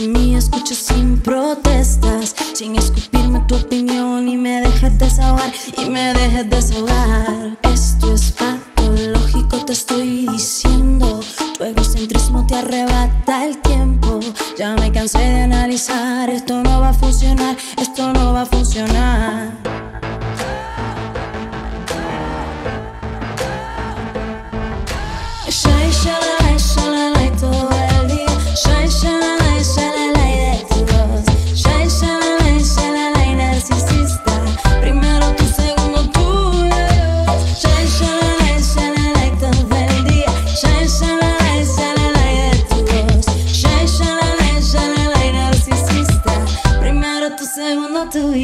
En mí, sin protestas, sin escupirme tu opinión y me dejes desahogar y me dejes desahogar. Esto es patológico, te estoy diciendo. Tu egocentrismo te arrebata el tiempo. Ya me cansé de analizar, esto no va a funcionar, esto no va a funcionar. Shine,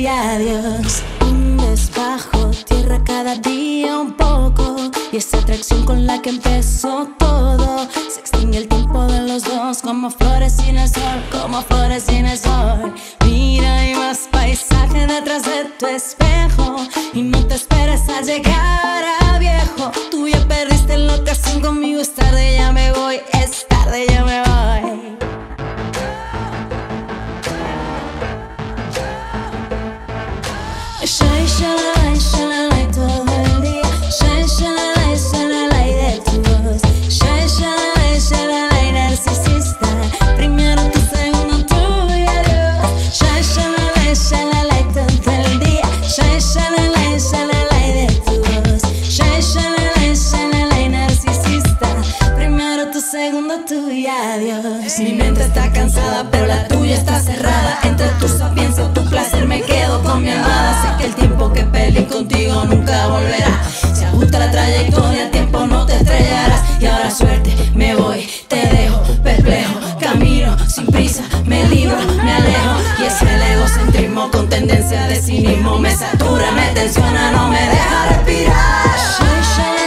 y adiós. Hundes bajo tierra cada día un poco. Y esa atracción con la que empezó todo Se extingue el tiempo de los dos Como flores sin el sol, como flores sin el sol Mira hay más paisaje detrás de tu espejo Y no te esperes a llegar a viejo Tú ya perdiste la ocasión conmigo Es tarde, ya me voy, es tarde, ya me voy Mi mente está cansada pero la tuya está cerrada. Entre tu sapiencia tu placer me tensiona, no me deja respirar. Shine,